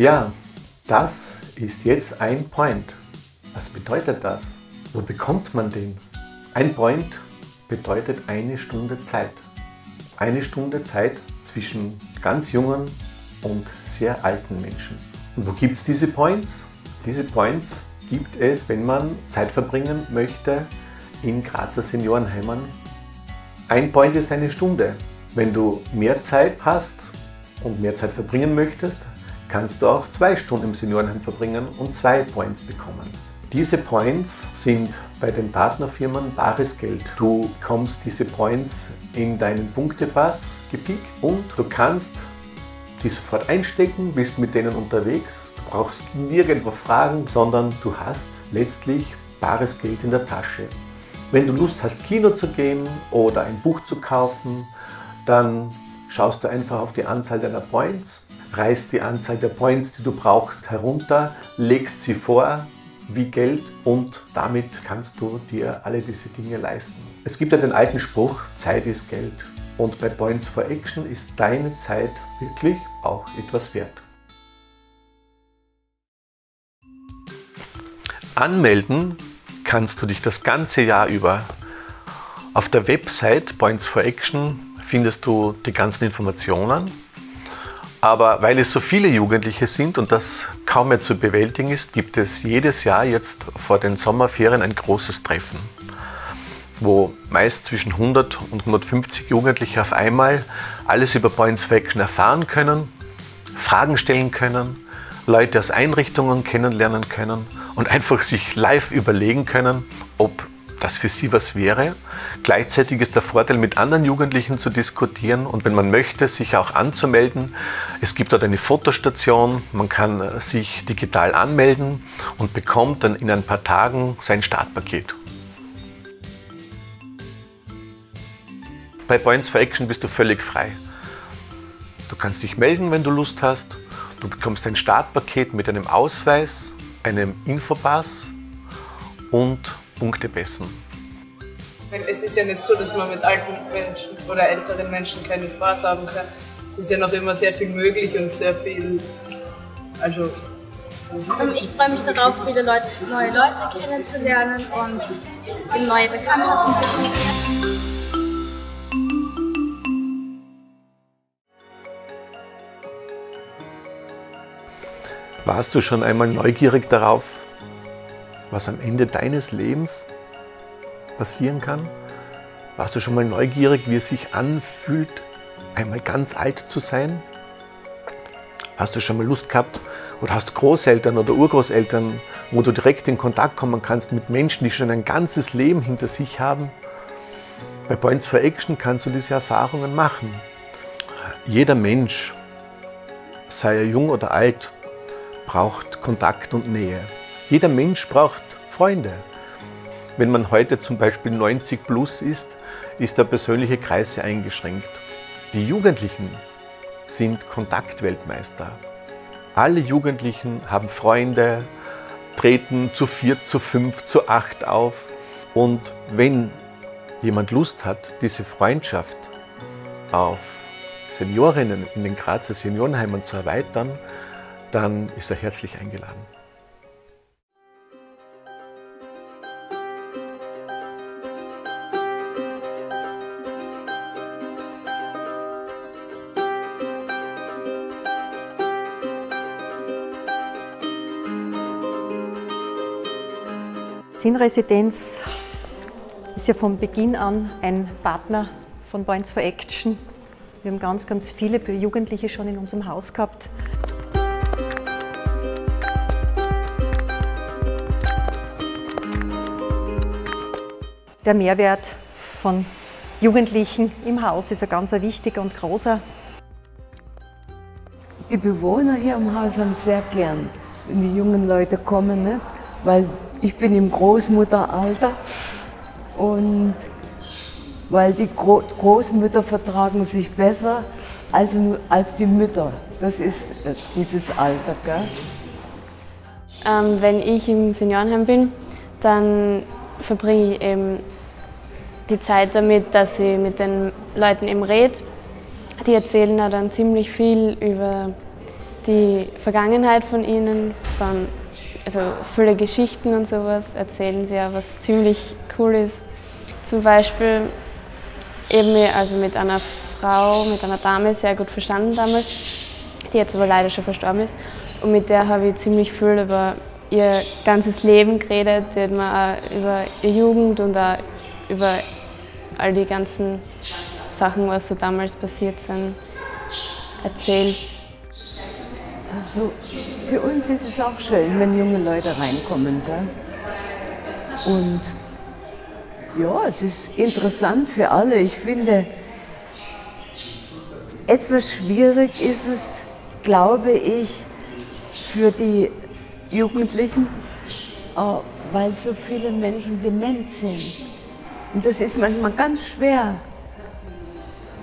Ja, das ist jetzt ein Point. Was bedeutet das? Wo bekommt man den? Ein Point bedeutet eine Stunde Zeit. Eine Stunde Zeit zwischen ganz jungen und sehr alten Menschen. Und wo gibt es diese Points? Diese Points gibt es, wenn man Zeit verbringen möchte in Grazer Seniorenheimen. Ein Point ist eine Stunde. Wenn du mehr Zeit hast und mehr Zeit verbringen möchtest, kannst du auch zwei Stunden im Seniorenheim verbringen und zwei Points bekommen. Diese Points sind bei den Partnerfirmen bares Geld. Du bekommst diese Points in deinen Punktepass gepickt und du kannst die sofort einstecken, bist mit denen unterwegs. Du brauchst nirgendwo fragen, sondern du hast letztlich bares Geld in der Tasche. Wenn du Lust hast, Kino zu gehen oder ein Buch zu kaufen, dann schaust du einfach auf die Anzahl deiner Points, reißt die Anzahl der Points, die du brauchst, herunter, legst sie vor wie Geld und damit kannst du dir alle diese Dinge leisten. Es gibt ja den alten Spruch, Zeit ist Geld. Und bei Points for Action ist deine Zeit wirklich auch etwas wert. Anmelden kannst du dich das ganze Jahr über. Auf der Website Points for Action findest du die ganzen Informationen. Aber weil es so viele Jugendliche sind und das kaum mehr zu bewältigen ist, gibt es jedes Jahr jetzt vor den Sommerferien ein großes Treffen, wo meist zwischen 100 und 150 Jugendliche auf einmal alles über Points for Action erfahren können, Fragen stellen können, Leute aus Einrichtungen kennenlernen können und einfach sich live überlegen können, ob das für sie was wäre. Gleichzeitig ist der Vorteil, mit anderen Jugendlichen zu diskutieren und wenn man möchte, sich auch anzumelden. Es gibt dort eine Fotostation, man kann äh, sich digital anmelden und bekommt dann in ein paar Tagen sein Startpaket. Bei Points for Action bist du völlig frei. Du kannst dich melden, wenn du Lust hast. Du bekommst ein Startpaket mit einem Ausweis, einem Infopass und Punktepässen. Es ist ja nicht so, dass man mit alten Menschen oder älteren Menschen keinen Spaß haben kann. Es ist ja noch immer sehr viel möglich und sehr viel. Also. Ähm, ich freue mich darauf, wieder Leute, neue Leute kennenzulernen und neue Bekanntschaften zu knüpfen. Warst du schon einmal neugierig darauf, was am Ende deines Lebens passieren kann? Warst du schon mal neugierig, wie es sich anfühlt, einmal ganz alt zu sein? Hast du schon mal Lust gehabt oder hast Großeltern oder Urgroßeltern, wo du direkt in Kontakt kommen kannst mit Menschen, die schon ein ganzes Leben hinter sich haben? Bei Points for Action kannst du diese Erfahrungen machen. Jeder Mensch, sei er jung oder alt, braucht Kontakt und Nähe. Jeder Mensch braucht Freunde. Wenn man heute zum Beispiel 90 plus ist, ist der persönliche Kreis eingeschränkt. Die Jugendlichen sind Kontaktweltmeister. Alle Jugendlichen haben Freunde, treten zu vier, zu fünf, zu acht auf. Und wenn jemand Lust hat, diese Freundschaft auf Seniorinnen in den Grazer Seniorenheimen zu erweitern, dann ist er herzlich eingeladen. Sinnresidenz ist ja von Beginn an ein Partner von Points for Action. Wir haben ganz, ganz viele Jugendliche schon in unserem Haus gehabt. Der Mehrwert von Jugendlichen im Haus ist ein ganz wichtiger und großer. Die Bewohner hier im Haus haben sehr gern, wenn die jungen Leute kommen, ne? weil ich bin im Großmutteralter und weil die Gro Großmütter vertragen sich besser als, als die Mütter. Das ist äh, dieses Alter. Gell? Ähm, wenn ich im Seniorenheim bin, dann verbringe ich eben die Zeit damit, dass ich mit den Leuten eben rede. Die erzählen dann ziemlich viel über die Vergangenheit von ihnen, von, also viele Geschichten und sowas erzählen sie ja, was ziemlich cool ist. Zum Beispiel eben also mit einer Frau, mit einer Dame sehr gut verstanden damals, die jetzt aber leider schon verstorben ist. Und mit der habe ich ziemlich viel über ihr ganzes Leben geredet, die hat mir auch über ihre Jugend und auch über all die ganzen Sachen, was so damals passiert sind, erzählt. Also für uns ist es auch schön, wenn junge Leute reinkommen. Gell? Und ja, es ist interessant für alle. Ich finde, etwas schwierig ist es, glaube ich, für die Jugendlichen, äh, weil so viele Menschen dement sind. Und das ist manchmal ganz schwer,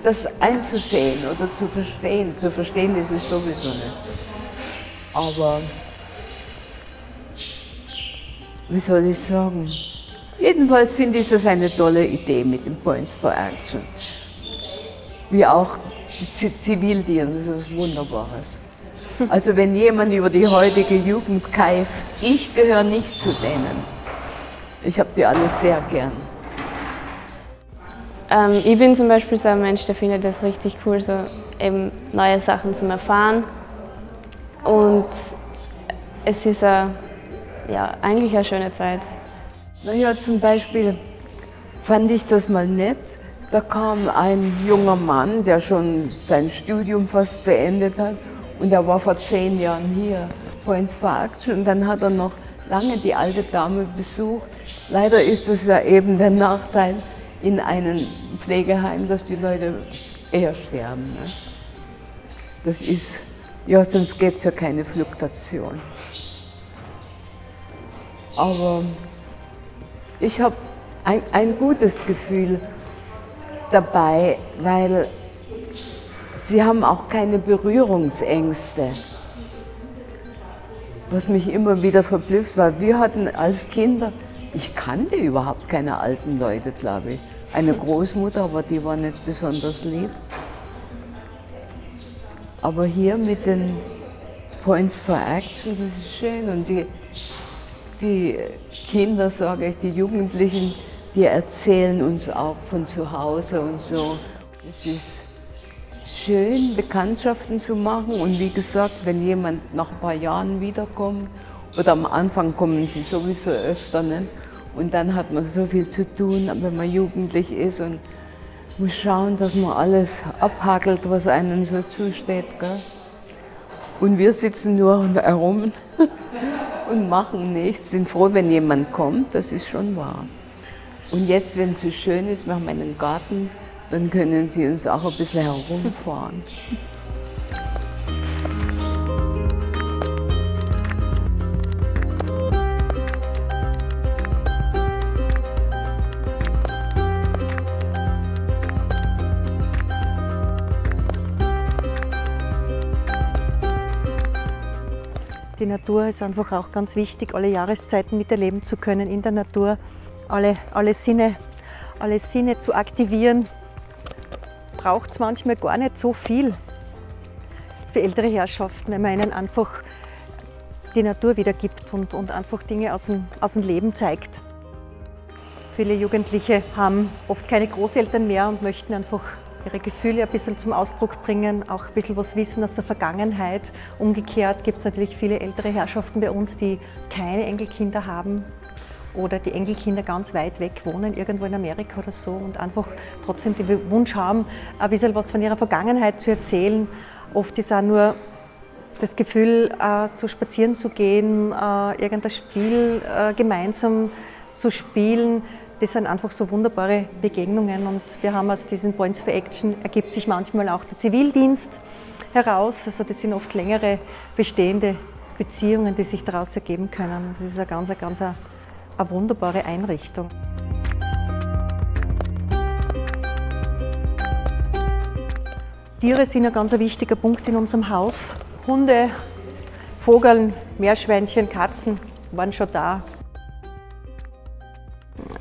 das einzusehen oder zu verstehen. Zu verstehen ist es sowieso nicht. Aber wie soll ich sagen? Jedenfalls finde ich das eine tolle Idee mit den Points for Action. Wie auch die Zivildienst, das ist Wunderbares. Also wenn jemand über die heutige Jugend keift, ich gehöre nicht zu denen. Ich habe die alle sehr gern. Ähm, ich bin zum Beispiel so ein Mensch, der findet das richtig cool, so eben neue Sachen zu erfahren. Und es ist a, ja, eigentlich eine schöne Zeit. Naja, zum Beispiel fand ich das mal nett. Da kam ein junger Mann, der schon sein Studium fast beendet hat und er war vor zehn Jahren hier, Points for Action. Und dann hat er noch lange die alte Dame besucht. Leider ist es ja eben der Nachteil in einem Pflegeheim, dass die Leute eher sterben. Ne? Das ist ja, sonst gäbe es ja keine Fluktuation. Aber ich habe ein, ein gutes Gefühl dabei, weil sie haben auch keine Berührungsängste. Was mich immer wieder verblüfft war, wir hatten als Kinder, ich kannte überhaupt keine alten Leute, glaube ich. Eine Großmutter, aber die war nicht besonders lieb. Aber hier mit den Points for Action, das ist schön. Und die, die Kinder, sage ich, die Jugendlichen, die erzählen uns auch von zu Hause und so. Es ist schön, Bekanntschaften zu machen. Und wie gesagt, wenn jemand nach ein paar Jahren wiederkommt, oder am Anfang kommen sie sowieso öfter, nicht? und dann hat man so viel zu tun, wenn man jugendlich ist und muss schauen, dass man alles abhakelt, was einem so zusteht. Gell? Und wir sitzen nur herum und machen nichts, sind froh, wenn jemand kommt, das ist schon wahr. Und jetzt, wenn es so schön ist, wir haben einen Garten, dann können Sie uns auch ein bisschen herumfahren. Natur ist einfach auch ganz wichtig, alle Jahreszeiten miterleben zu können in der Natur, alle, alle, Sinne, alle Sinne zu aktivieren. Braucht es manchmal gar nicht so viel für ältere Herrschaften, wenn man ihnen einfach die Natur wiedergibt und, und einfach Dinge aus dem, aus dem Leben zeigt. Viele Jugendliche haben oft keine Großeltern mehr und möchten einfach ihre Gefühle ein bisschen zum Ausdruck bringen, auch ein bisschen was wissen aus der Vergangenheit. Umgekehrt gibt es natürlich viele ältere Herrschaften bei uns, die keine Enkelkinder haben oder die Enkelkinder ganz weit weg wohnen, irgendwo in Amerika oder so und einfach trotzdem den Wunsch haben, ein bisschen was von ihrer Vergangenheit zu erzählen. Oft ist auch nur das Gefühl, äh, zu spazieren zu gehen, äh, irgendein Spiel äh, gemeinsam zu spielen, das sind einfach so wunderbare Begegnungen und wir haben aus diesen Points for Action ergibt sich manchmal auch der Zivildienst heraus. Also das sind oft längere bestehende Beziehungen, die sich daraus ergeben können. Das ist eine ganz, ganz eine, eine wunderbare Einrichtung. Tiere sind ein ganz wichtiger Punkt in unserem Haus. Hunde, Vogeln, Meerschweinchen, Katzen waren schon da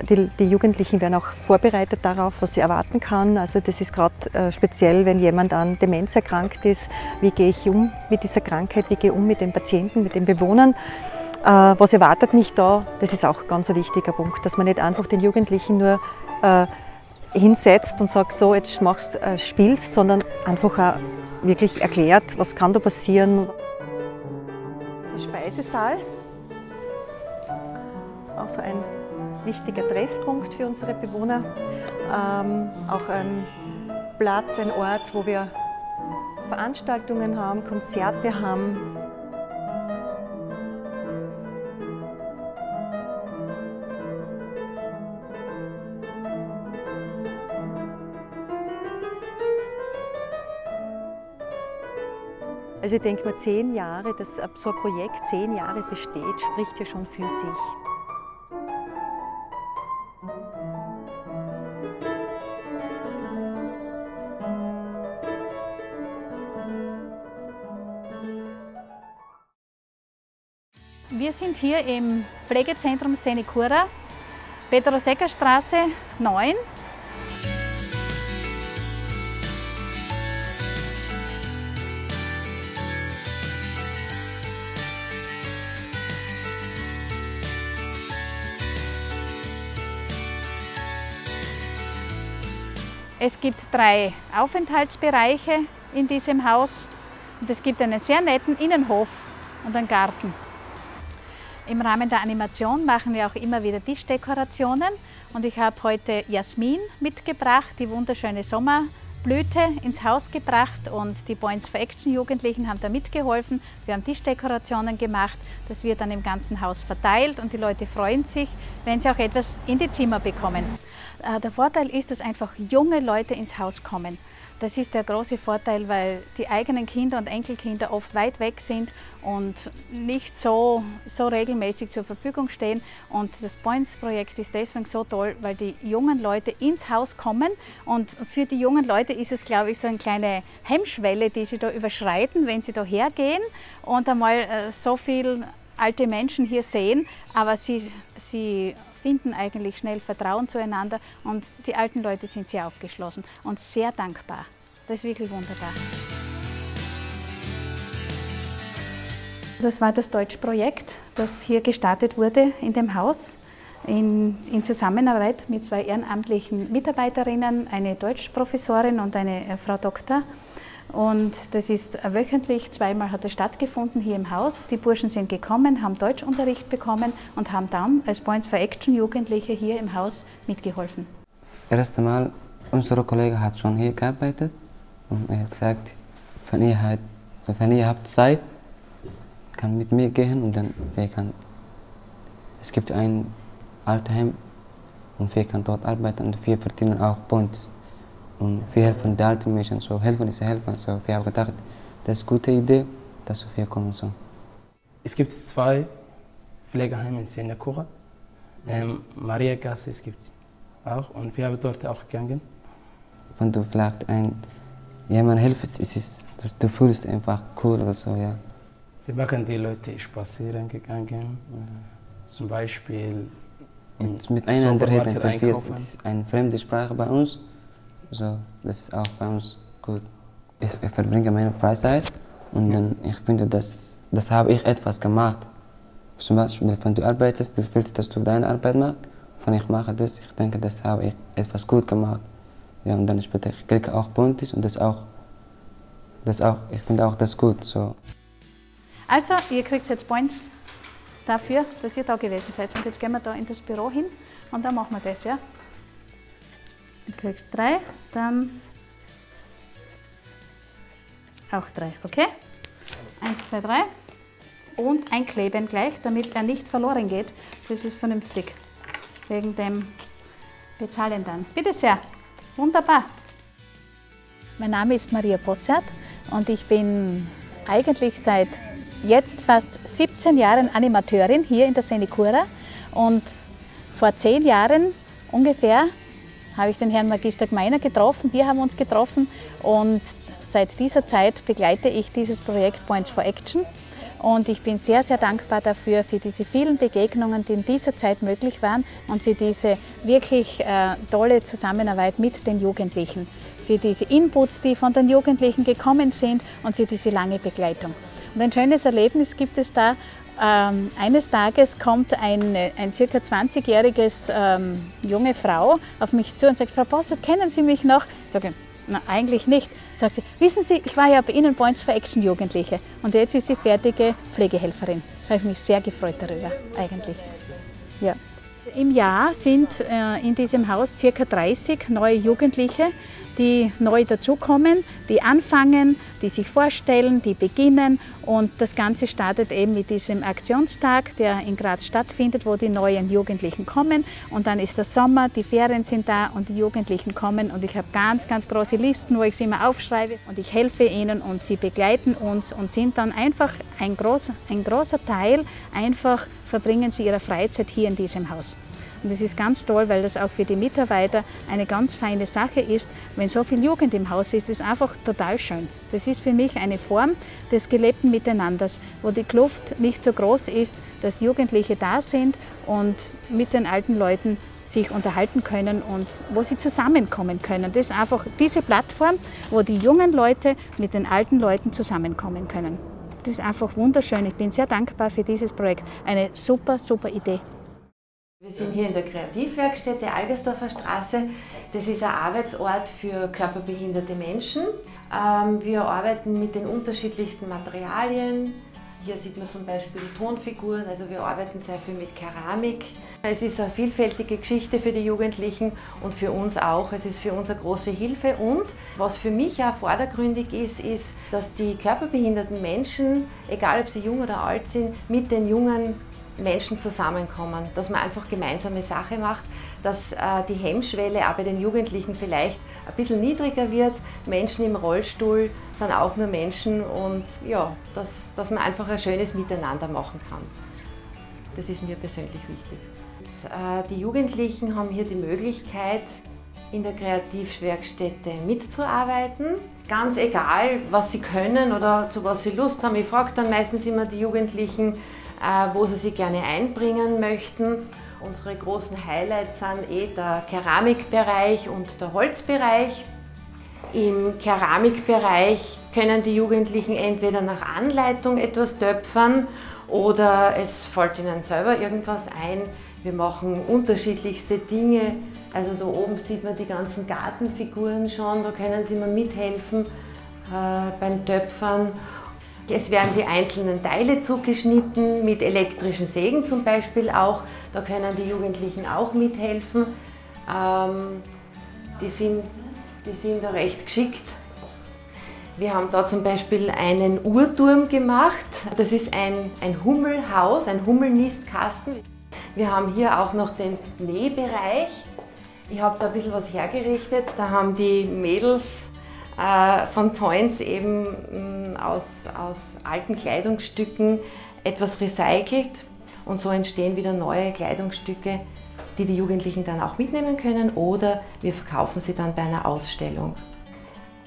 die, die, Jugendlichen werden auch vorbereitet darauf, was sie erwarten kann. Also das ist gerade äh, speziell, wenn jemand an Demenz erkrankt ist, wie gehe ich um mit dieser Krankheit, wie gehe ich um mit den Patienten, mit den Bewohnern. Äh, was erwartet mich da? Das ist auch ganz ein wichtiger Punkt, dass man nicht einfach den Jugendlichen nur äh, hinsetzt und sagt, so jetzt machst, äh, spielst, sondern einfach auch wirklich erklärt, was kann da passieren. Der Speisesaal, auch so ein wichtiger Treffpunkt für unsere Bewohner, ähm, auch ein Platz, ein Ort, wo wir Veranstaltungen haben, Konzerte haben. Also ich denke mal, zehn Jahre, dass so ein Projekt zehn Jahre besteht, spricht ja schon für sich. Wir sind hier im Pflegezentrum Senecura, Petrosecker Straße 9 Es gibt drei Aufenthaltsbereiche in diesem Haus und es gibt einen sehr netten Innenhof und einen Garten. Im Rahmen der Animation machen wir auch immer wieder Tischdekorationen und ich habe heute Jasmin mitgebracht, die wunderschöne Sommerblüte ins Haus gebracht und die Points for Action Jugendlichen haben da mitgeholfen. Wir haben Tischdekorationen gemacht, das wird dann im ganzen Haus verteilt und die Leute freuen sich, wenn sie auch etwas in die Zimmer bekommen. Äh, der Vorteil ist, dass einfach junge Leute ins Haus kommen. Das ist der große Vorteil, weil die eigenen Kinder und Enkelkinder oft weit weg sind und nicht so, so regelmäßig zur Verfügung stehen. Und das Points-Projekt ist deswegen so toll, weil die jungen Leute ins Haus kommen. Und für die jungen Leute ist es, glaube ich, so eine kleine Hemmschwelle, die sie da überschreiten, wenn sie da hergehen und einmal äh, so viel alte Menschen hier sehen, aber sie, sie finden eigentlich schnell Vertrauen zueinander und die alten Leute sind sehr aufgeschlossen und sehr dankbar. Das ist wirklich wunderbar. Das war das Deutschprojekt, das hier gestartet wurde in dem Haus in, in, Zusammenarbeit mit zwei ehrenamtlichen Mitarbeiterinnen, eine Deutschprofessorin und eine äh, Frau Doktor. Und das ist wöchentlich, zweimal hat es stattgefunden hier im Haus. Die Burschen sind gekommen, haben Deutschunterricht bekommen und haben dann als Points for Action Jugendliche hier im Haus mitgeholfen. Erst einmal, unser Kollege hat schon hier gearbeitet und er hat gesagt, wenn ihr, halt, wenn ihr habt Zeit, kann mit mir gehen und dann wir kann, es gibt ein Altenheim und wir können dort arbeiten und wir verdienen auch Points. Und wir helfen den alten Menschen, so helfen ist helfen. So, wir haben gedacht, das ist eine gute Idee, dass wir kommen. So. Es gibt zwei Pflegeheime in Senakura. Ähm, Maria Gasse es gibt auch und wir haben dort auch gegangen. Wenn du vielleicht ein, jemand hilft, ist es, du fühlst einfach cool oder so, ja. Wir machen die Leute spazieren gegangen, zum Beispiel und miteinander reden, das ist eine fremde Sprache bei uns. So, das ist auch bei uns gut. Ich, ich verbringe meine Freizeit und dann, ich finde, das, das habe ich etwas gemacht. Zum Beispiel, wenn du arbeitest, du willst, dass du deine Arbeit machst. Wenn ich mache das, ich denke, das habe ich etwas gut gemacht. Ja, und dann später, ich kriege auch Punkte und das auch, das auch, ich finde auch das gut. So. Also, ihr kriegt jetzt Points dafür, dass ihr da gewesen seid. Und jetzt gehen wir da in das Büro hin und dann machen wir das, ja? Du kriegst drei, dann auch drei, okay? Eins, zwei, drei. Und einkleben gleich, damit er nicht verloren geht. Das ist vernünftig. Wegen dem Bezahlen dann. Bitte sehr. Wunderbar. Mein Name ist Maria Bossert und ich bin eigentlich seit jetzt fast 17 Jahren Animateurin hier in der Senecura und vor zehn Jahren ungefähr habe ich den Herrn Magister Gmeiner getroffen. Wir haben uns getroffen und seit dieser Zeit begleite ich dieses Projekt Points for Action. Und ich bin sehr, sehr dankbar dafür, für diese vielen Begegnungen, die in dieser Zeit möglich waren und für diese wirklich äh, tolle Zusammenarbeit mit den Jugendlichen, für diese Inputs, die von den Jugendlichen gekommen sind und für diese lange Begleitung. Und ein schönes Erlebnis gibt es da. Ähm, eines Tages kommt eine, ein circa 20-jähriges ähm, junge Frau auf mich zu und sagt, Frau Bossert, kennen Sie mich noch? Ich sage, na, eigentlich nicht. Sagt sie, wissen Sie, ich war ja bei Ihnen Points for Action Jugendliche und jetzt ist sie fertige Pflegehelferin. Da habe ich mich sehr gefreut darüber, eigentlich. Ja. Im Jahr sind äh, in diesem Haus circa 30 neue Jugendliche, die neu dazukommen, die anfangen, die sich vorstellen, die beginnen. Und das Ganze startet eben mit diesem Aktionstag, der in Graz stattfindet, wo die neuen Jugendlichen kommen. Und dann ist der Sommer, die Ferien sind da und die Jugendlichen kommen. Und ich habe ganz, ganz große Listen, wo ich sie immer aufschreibe. Und ich helfe ihnen und sie begleiten uns und sind dann einfach ein großer, ein großer Teil, einfach verbringen sie ihre Freizeit hier in diesem Haus. Und das ist ganz toll, weil das auch für die Mitarbeiter eine ganz feine Sache ist. Wenn so viel Jugend im Haus ist, ist einfach total schön. Das ist für mich eine Form des gelebten Miteinanders, wo die Kluft nicht so groß ist, dass Jugendliche da sind und mit den alten Leuten sich unterhalten können und wo sie zusammenkommen können. Das ist einfach diese Plattform, wo die jungen Leute mit den alten Leuten zusammenkommen können. Das ist einfach wunderschön. Ich bin sehr dankbar für dieses Projekt. Eine super, super Idee. Wir sind hier in der Kreativwerkstätte Algersdorfer Straße. Das ist ein Arbeitsort für körperbehinderte Menschen. Ähm, wir arbeiten mit den unterschiedlichsten Materialien. Hier sieht man zum Beispiel Tonfiguren, also wir arbeiten sehr viel mit Keramik. Es ist eine vielfältige Geschichte für die Jugendlichen und für uns auch. Es ist für uns eine große Hilfe und was für mich auch vordergründig ist, ist, dass die körperbehinderten Menschen, egal ob sie jung oder alt sind, mit den jungen Menschen zusammenkommen, dass man einfach gemeinsame Sache macht, dass äh, die Hemmschwelle auch bei den Jugendlichen vielleicht ein bisschen niedriger wird. Menschen im Rollstuhl sind auch nur Menschen und ja, dass, dass man einfach ein schönes Miteinander machen kann. Das ist mir persönlich wichtig. Und, äh, die Jugendlichen haben hier die Möglichkeit, in der Kreativwerkstätte mitzuarbeiten. Ganz egal, was sie können oder zu was sie Lust haben. Ich frage dann meistens immer die Jugendlichen, wo sie sich gerne einbringen möchten. Unsere großen Highlights sind eh der Keramikbereich und der Holzbereich. Im Keramikbereich können die Jugendlichen entweder nach Anleitung etwas töpfern oder es fällt ihnen selber irgendwas ein. Wir machen unterschiedlichste Dinge. Also da oben sieht man die ganzen Gartenfiguren schon, da können sie mal mithelfen äh, beim Töpfern. Es werden die einzelnen Teile zugeschnitten, mit elektrischen Sägen zum Beispiel auch. Da können die Jugendlichen auch mithelfen. Ähm, die, sind, die sind da recht geschickt. Wir haben da zum Beispiel einen Uhrturm gemacht. Das ist ein, ein Hummelhaus, ein Hummelnistkasten. Wir haben hier auch noch den Nähbereich. Ich habe da ein bisschen was hergerichtet. Da haben die Mädels von Points eben mm, aus, aus alten Kleidungsstücken etwas recycelt und so entstehen wieder neue Kleidungsstücke, die die Jugendlichen dann auch mitnehmen können oder wir verkaufen sie dann bei einer Ausstellung.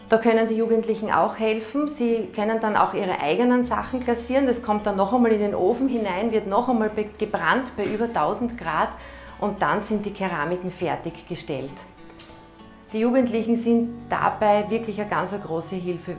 Da können die Jugendlichen auch helfen. Sie können dann auch ihre eigenen Sachen klassieren. Das kommt dann noch einmal in den Ofen hinein, wird noch einmal gebrannt bei über 1000 Grad und dann sind die Keramiken fertiggestellt. Die Jugendlichen sind dabei wirklich eine ganz große Hilfe.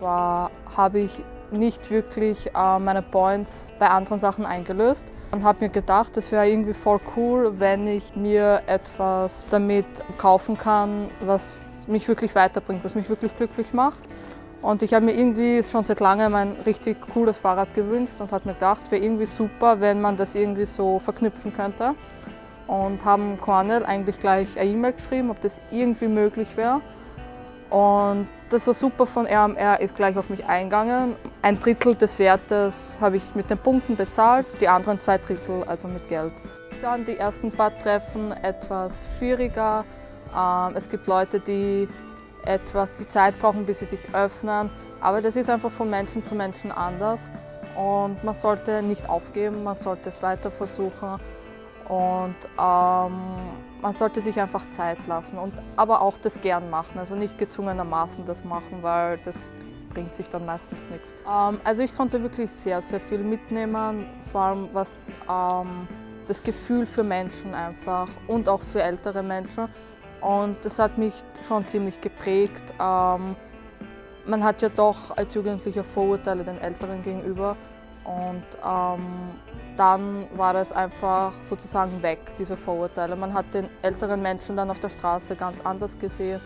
Zwar habe ich nicht wirklich äh, meine Points bei anderen Sachen eingelöst und habe mir gedacht, es wäre irgendwie voll cool, wenn ich mir etwas damit kaufen kann, was mich wirklich weiterbringt, was mich wirklich glücklich macht. Und ich habe mir irgendwie schon seit langem ein richtig cooles Fahrrad gewünscht und habe mir gedacht, wäre irgendwie super, wenn man das irgendwie so verknüpfen könnte. Und haben Cornell eigentlich gleich eine E-Mail geschrieben, ob das irgendwie möglich wäre. Und das war super von RMR, ist gleich auf mich eingegangen. Ein Drittel des Wertes habe ich mit den Punkten bezahlt, die anderen zwei Drittel also mit Geld. Waren die ersten paar Treffen etwas schwieriger. Ähm, es gibt Leute, die etwas die Zeit brauchen, bis sie sich öffnen. Aber das ist einfach von Menschen zu Menschen anders und man sollte nicht aufgeben, man sollte es weiter versuchen Und ähm, man sollte sich einfach Zeit lassen und aber auch das gern machen, also nicht gezwungenermaßen das machen, weil das bringt sich dann meistens nichts. Ähm, also ich konnte wirklich sehr, sehr viel mitnehmen, vor allem was ähm, das Gefühl für Menschen einfach und auch für ältere Menschen. Und das hat mich schon ziemlich geprägt. Ähm, man hat ja doch als Jugendlicher Vorurteile den Älteren gegenüber. Und ähm, dann war das einfach sozusagen weg, diese Vorurteile. Man hat den älteren Menschen dann auf der Straße ganz anders gesehen.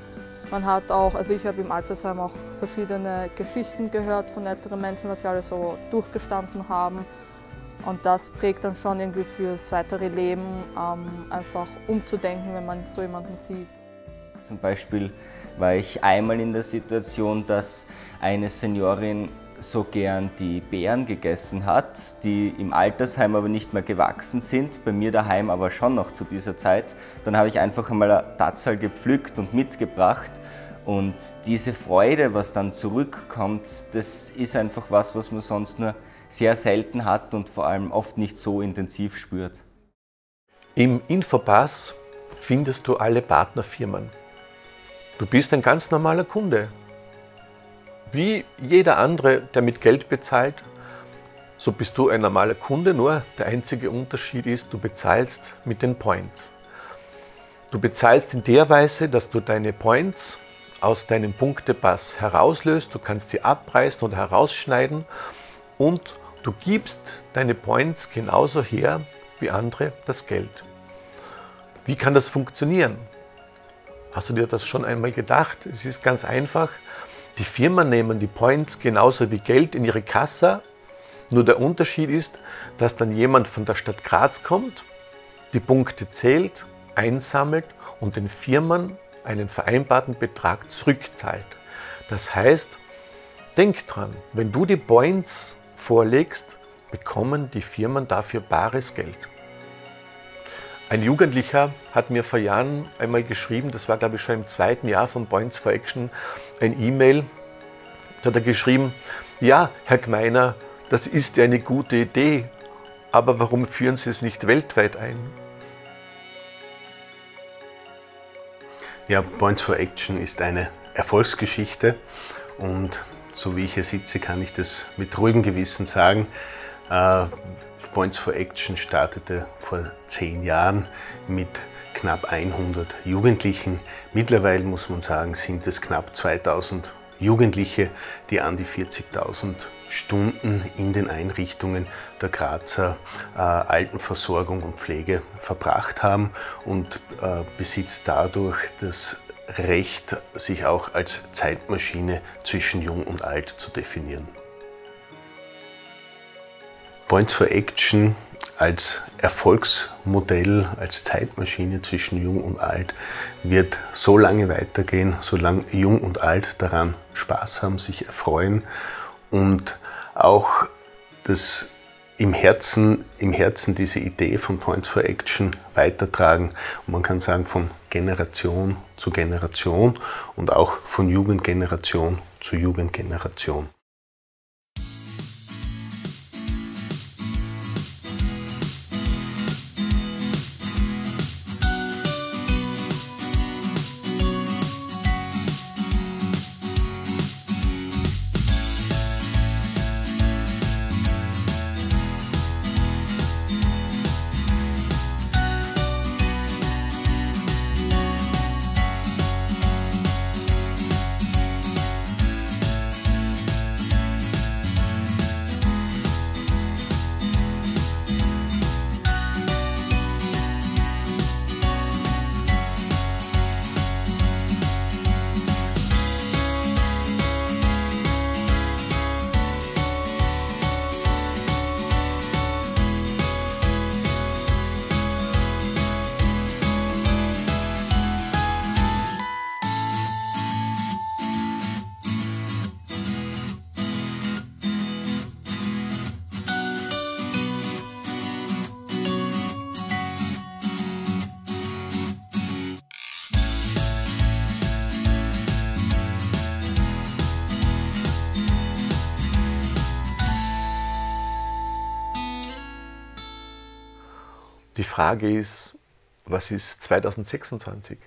Man hat auch, also ich habe im Altersheim auch verschiedene Geschichten gehört von älteren Menschen, was sie alle so durchgestanden haben. Und das prägt dann schon irgendwie fürs weitere Leben, ähm, einfach umzudenken, wenn man so jemanden sieht. Zum Beispiel war ich einmal in der Situation, dass eine Seniorin so gern die Beeren gegessen hat, die im Altersheim aber nicht mehr gewachsen sind, bei mir daheim aber schon noch zu dieser Zeit. Dann habe ich einfach einmal eine Tatzal gepflückt und mitgebracht. Und diese Freude, was dann zurückkommt, das ist einfach was, was man sonst nur sehr selten hat und vor allem oft nicht so intensiv spürt. Im Infopass findest du alle Partnerfirmen. Du bist ein ganz normaler Kunde. Wie jeder andere, der mit Geld bezahlt, so bist du ein normaler Kunde, nur der einzige Unterschied ist, du bezahlst mit den Points. Du bezahlst in der Weise, dass du deine Points aus deinem Punktepass herauslöst, du kannst sie abreißen oder herausschneiden und du gibst deine Points genauso her wie andere das Geld. Wie kann das funktionieren? Hast du dir das schon einmal gedacht? Es ist ganz einfach. Die Firmen nehmen die Points genauso wie Geld in ihre Kasse. Nur der Unterschied ist, dass dann jemand von der Stadt Graz kommt, die Punkte zählt, einsammelt und den Firmen einen vereinbarten Betrag zurückzahlt. Das heißt, denk dran, wenn du die Points vorlegst, bekommen die Firmen dafür bares Geld. Ein Jugendlicher hat mir vor Jahren einmal geschrieben, das war glaube ich schon im zweiten Jahr von Points for Action, ein E-Mail. Da hat er geschrieben, ja, Herr Gmeiner, das ist eine gute Idee, aber warum führen Sie es nicht weltweit ein? Ja, Points for Action ist eine Erfolgsgeschichte und so wie ich hier sitze, kann ich das mit ruhigem Gewissen sagen. Äh, Points for Action startete vor zehn Jahren mit knapp 100 Jugendlichen. Mittlerweile muss man sagen, sind es knapp 2000 Jugendliche, die an die 40.000 Stunden in den Einrichtungen der Grazer äh, Altenversorgung und Pflege verbracht haben und äh, besitzt dadurch das Recht, sich auch als Zeitmaschine zwischen Jung und Alt zu definieren. Points for Action als Erfolgsmodell, als Zeitmaschine zwischen Jung und Alt wird so lange weitergehen, solange Jung und Alt daran Spaß haben, sich erfreuen und auch das im Herzen, im Herzen diese Idee von Points for Action weitertragen. Und man kann sagen, von Generation zu Generation und auch von Jugendgeneration zu Jugendgeneration. Frage ist, was ist 2026?